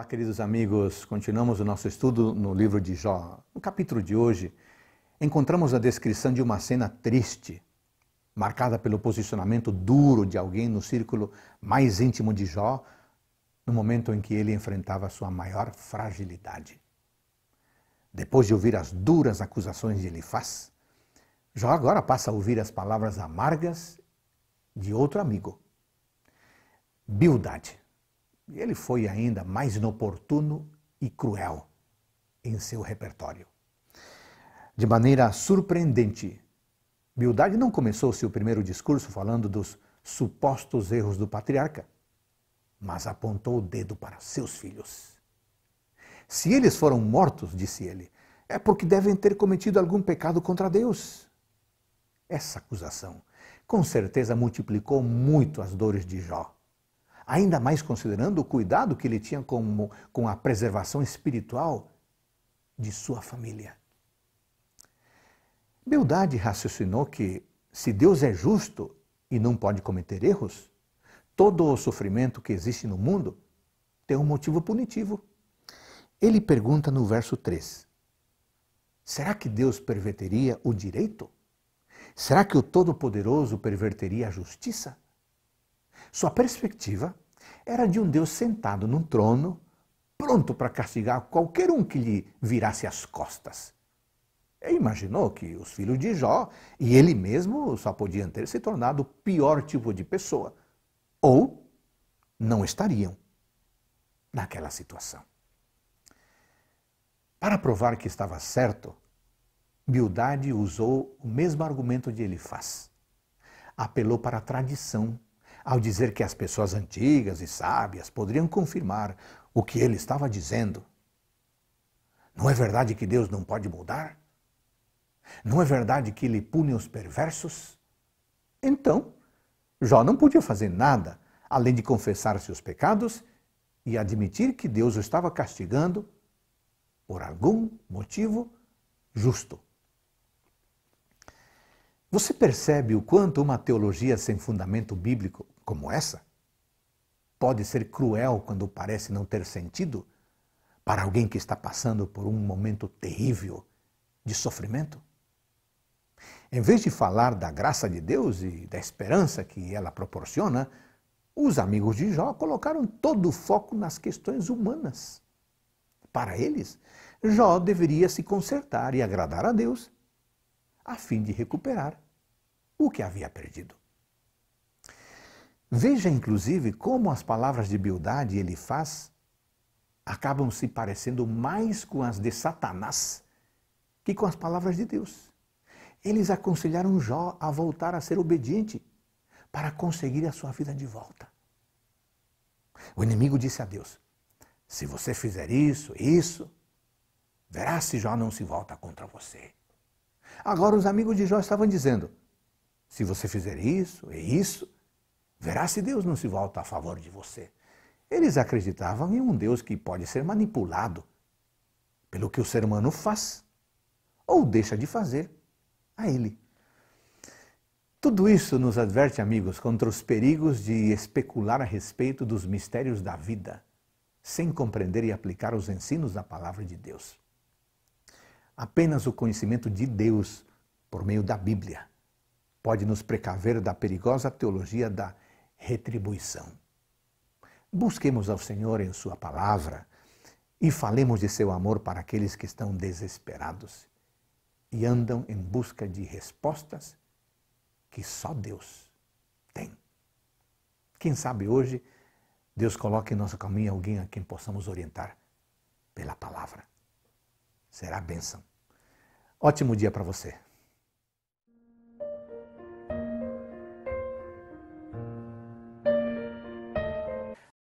Olá, queridos amigos. Continuamos o nosso estudo no livro de Jó. No capítulo de hoje, encontramos a descrição de uma cena triste, marcada pelo posicionamento duro de alguém no círculo mais íntimo de Jó, no momento em que ele enfrentava sua maior fragilidade. Depois de ouvir as duras acusações de Elifaz, Jó agora passa a ouvir as palavras amargas de outro amigo, Bildade. E ele foi ainda mais inoportuno e cruel em seu repertório. De maneira surpreendente, Bildade não começou seu primeiro discurso falando dos supostos erros do patriarca, mas apontou o dedo para seus filhos. Se eles foram mortos, disse ele, é porque devem ter cometido algum pecado contra Deus. Essa acusação, com certeza, multiplicou muito as dores de Jó ainda mais considerando o cuidado que ele tinha com, com a preservação espiritual de sua família. Beldade raciocinou que, se Deus é justo e não pode cometer erros, todo o sofrimento que existe no mundo tem um motivo punitivo. Ele pergunta no verso 3: Será que Deus perverteria o direito? Será que o Todo-Poderoso perverteria a justiça? Sua perspectiva era de um Deus sentado num trono, pronto para castigar qualquer um que lhe virasse as costas. Ele imaginou que os filhos de Jó e ele mesmo só podiam ter se tornado o pior tipo de pessoa. Ou não estariam naquela situação. Para provar que estava certo, Bildade usou o mesmo argumento de Elifaz. Apelou para a tradição ao dizer que as pessoas antigas e sábias poderiam confirmar o que ele estava dizendo. Não é verdade que Deus não pode mudar? Não é verdade que ele pune os perversos? Então, Jó não podia fazer nada além de confessar seus pecados e admitir que Deus o estava castigando por algum motivo justo. Você percebe o quanto uma teologia sem fundamento bíblico como essa pode ser cruel quando parece não ter sentido para alguém que está passando por um momento terrível de sofrimento? Em vez de falar da graça de Deus e da esperança que ela proporciona, os amigos de Jó colocaram todo o foco nas questões humanas. Para eles, Jó deveria se consertar e agradar a Deus a fim de recuperar o que havia perdido. Veja, inclusive, como as palavras de Bildade ele faz acabam se parecendo mais com as de Satanás que com as palavras de Deus. Eles aconselharam Jó a voltar a ser obediente para conseguir a sua vida de volta. O inimigo disse a Deus: Se você fizer isso, isso, verá se Jó não se volta contra você. Agora os amigos de Jó estavam dizendo: se você fizer isso e isso, verá se Deus não se volta a favor de você. Eles acreditavam em um Deus que pode ser manipulado pelo que o ser humano faz ou deixa de fazer a ele. Tudo isso nos adverte, amigos, contra os perigos de especular a respeito dos mistérios da vida, sem compreender e aplicar os ensinos da palavra de Deus. Apenas o conhecimento de Deus, por meio da Bíblia, pode nos precaver da perigosa teologia da retribuição. Busquemos ao Senhor em Sua palavra e falemos de seu amor para aqueles que estão desesperados e andam em busca de respostas que só Deus tem. Quem sabe hoje Deus coloque em nosso caminho alguém a quem possamos orientar pela palavra. Será bênção. Ótimo dia para você.